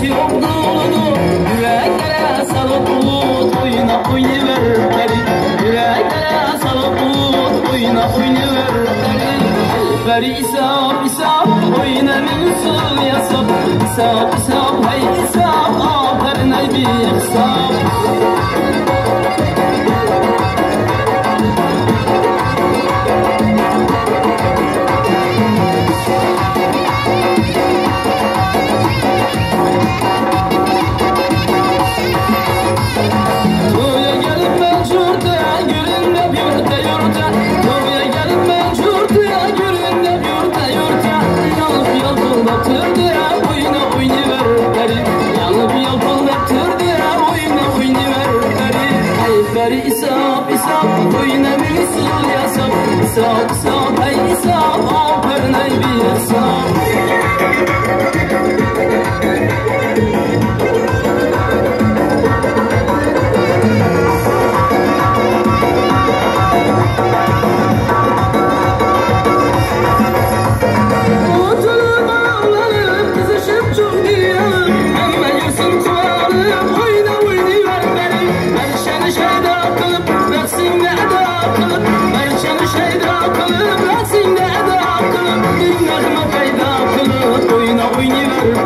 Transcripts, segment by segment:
doludu Yüreklere salıp bulut oyna beri Yüreklere salıp bulut oyna oynayıver beri Beri isap oyna min sul yasap. İsap isap hay isap aferin ay bir isap Ay beri isap isap oyna beni sıl yasap. İsap isap ay isap aferin ay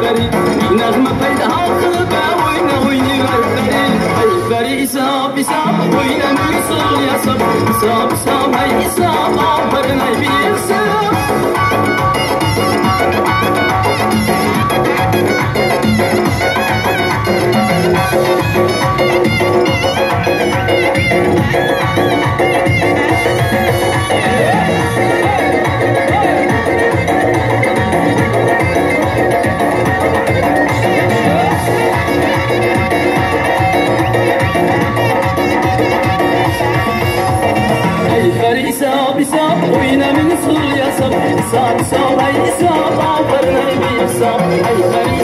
فريق نجمة فايدها وقلبها وين وين الفريق. الفريق يساب يساب وين يصل يسب يساب يساب هاي يساب عبرنا بيساب يساب وينا من صل يساب صار صار يساب عبرنا بيساب أي